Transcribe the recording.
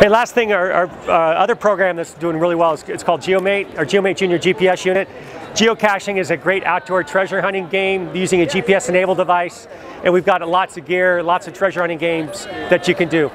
Hey, last thing, our, our uh, other program that's doing really well is it's called GeoMate, our GeoMate Junior GPS unit. Geocaching is a great outdoor treasure hunting game using a GPS enabled device, and we've got lots of gear, lots of treasure hunting games that you can do.